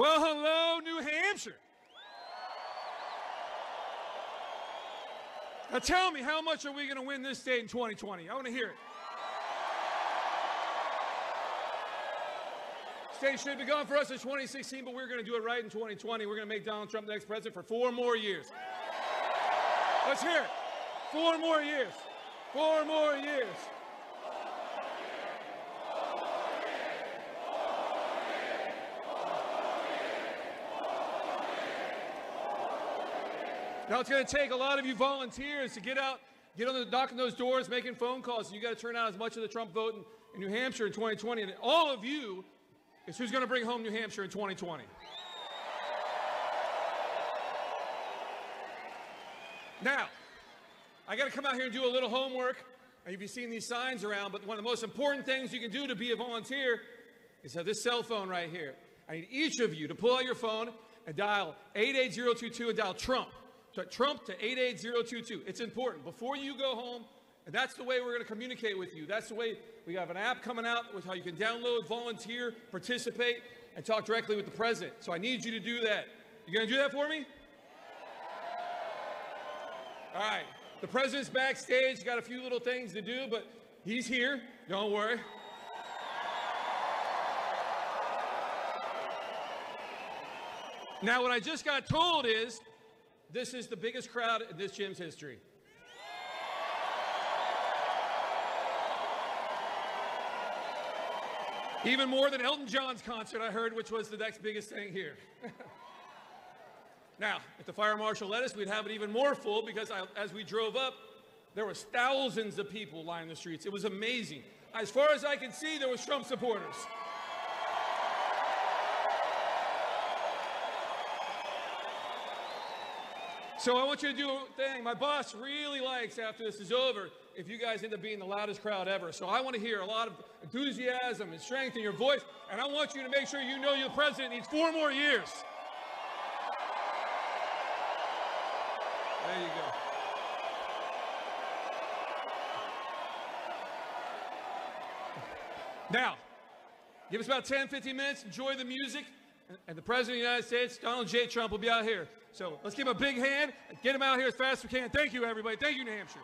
Well, hello, New Hampshire. Now tell me, how much are we going to win this state in 2020? I want to hear it. State should be gone for us in 2016, but we're going to do it right in 2020. We're going to make Donald Trump the next president for four more years. Let's hear it. Four more years. Four more years. Now it's going to take a lot of you volunteers to get out, get on the knocking those doors, making phone calls. You got to turn out as much of the Trump vote in, in New Hampshire in 2020. And all of you is who's going to bring home New Hampshire in 2020. Now, I got to come out here and do a little homework. And you've seen these signs around, but one of the most important things you can do to be a volunteer is have this cell phone right here. I need each of you to pull out your phone and dial 88022 and dial Trump. So Trump to 88022. It's important. Before you go home, and that's the way we're going to communicate with you. That's the way we have an app coming out with how you can download, volunteer, participate, and talk directly with the president. So I need you to do that. You going to do that for me? All right. The president's backstage. Got a few little things to do, but he's here. Don't worry. Now, what I just got told is this is the biggest crowd in this gym's history. Even more than Elton John's concert, I heard, which was the next biggest thing here. now, if the fire marshal let us, we'd have it even more full because I, as we drove up, there was thousands of people lining the streets. It was amazing. As far as I could see, there was Trump supporters. So I want you to do a thing. My boss really likes after this is over if you guys end up being the loudest crowd ever. So I want to hear a lot of enthusiasm and strength in your voice. And I want you to make sure you know your president needs four more years. There you go. Now, give us about 10, 15 minutes. Enjoy the music. And the President of the United States, Donald J. Trump, will be out here. So let's give him a big hand and get him out here as fast as we can. Thank you, everybody. Thank you, New Hampshire.